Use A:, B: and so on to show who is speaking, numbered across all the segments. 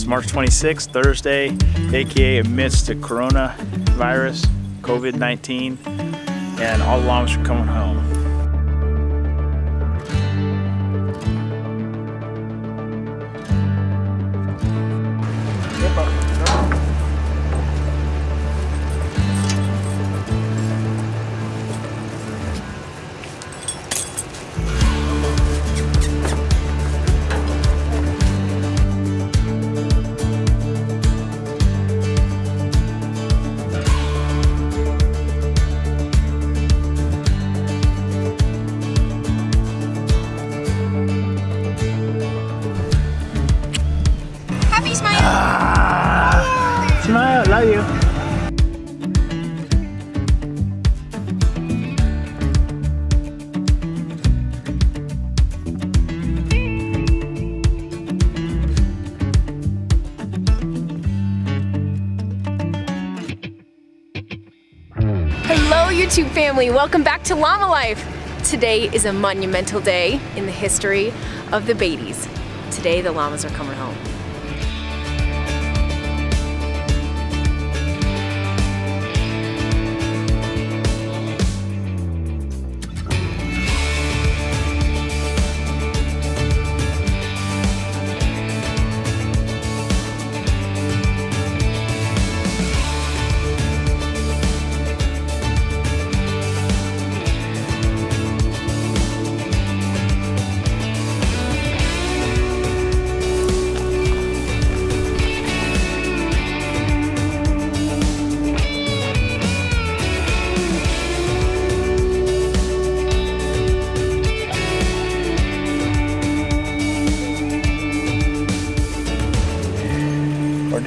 A: It's March 26th, Thursday, aka amidst the coronavirus, COVID 19, and all the llamas are coming home.
B: Happy Hello, YouTube family. Welcome back to Llama Life. Today is a monumental day in the history of the Batys. Today, the llamas are coming home.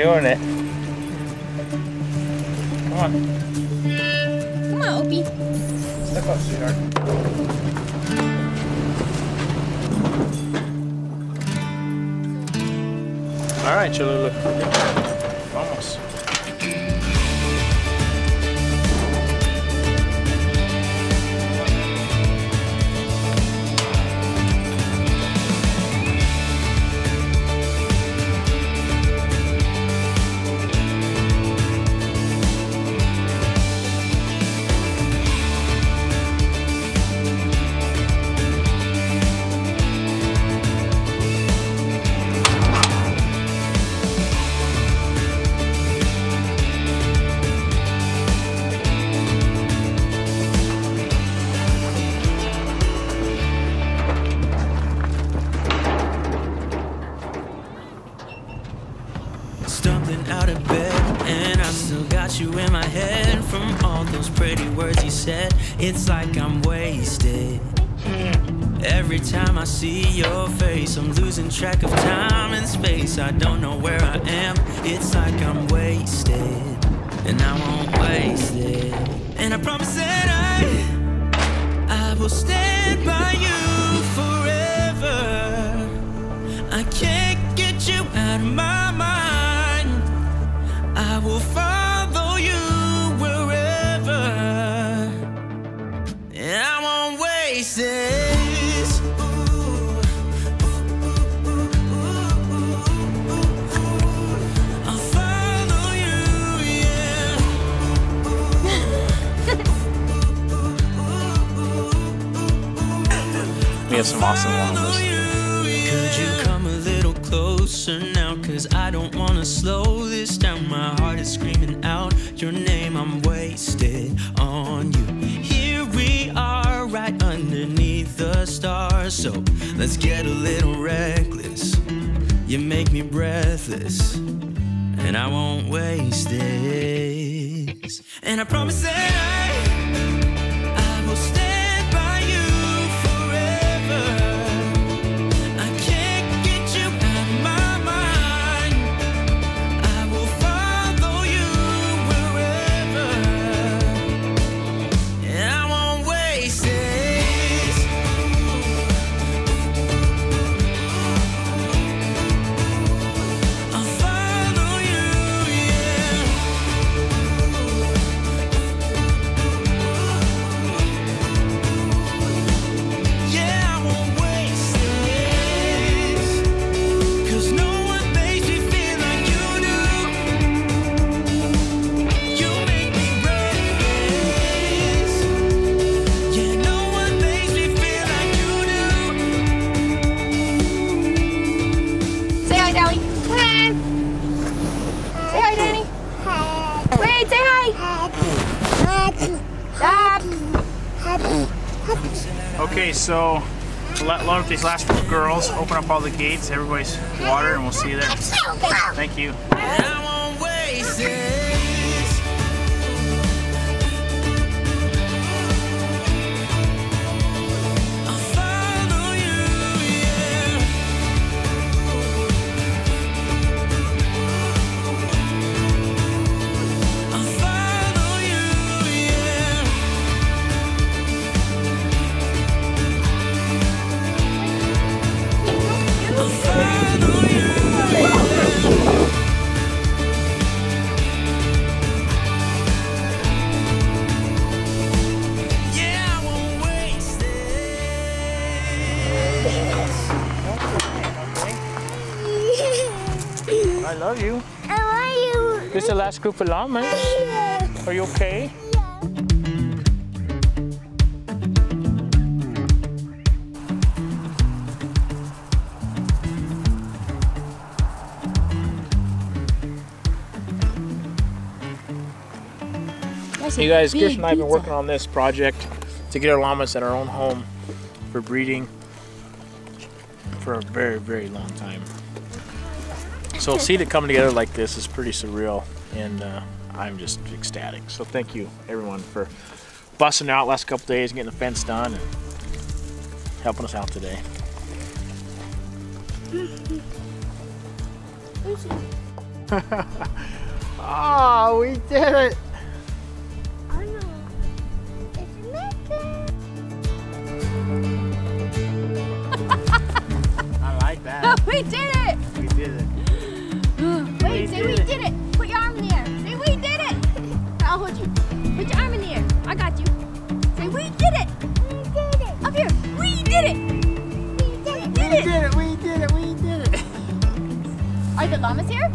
A: Doing it. Come on.
B: Come on, Opie.
A: Step up, sweetheart. All right, Cholula. Vamos.
C: It's like I'm wasted. Every time I see your face, I'm losing track of time and space. I don't know where I am. It's like I'm wasted, and I won't waste it. And I promise And I won't waste this. I'll follow you, yeah.
A: We have some awesome llamas.
C: Could you come a little closer now? Cause I don't wanna slow this down. My heart is screaming out your name. I'm wasted on you. Right underneath the stars. So let's get a little reckless. You make me breathless, and I won't waste this. And I promise that. I
A: Okay, so let load up these last four girls, open up all the gates, everybody's water, and we'll see you there. Thank you.
C: I won't waste it.
A: I love you.
D: I want you.
A: This is the last group of llamas. Are you okay? You guys, Kirstin and I have been working on this project to get our llamas at our own home for breeding for a very, very long time. So see it come together like this is pretty surreal, and uh, I'm just ecstatic. So thank you everyone for busting out last couple days, and getting the fence done, and helping us out today. oh, we did it!
B: We did it!
A: we did it.
D: Wait, say we
A: did
D: did it. Put your arm in the air. Say we did it. I'll hold you. Put your arm in the air. I got you. Say we did it. We did it. Up here. We did it. We did it.
A: We did it. We did it. We did it.
B: Are the llamas here?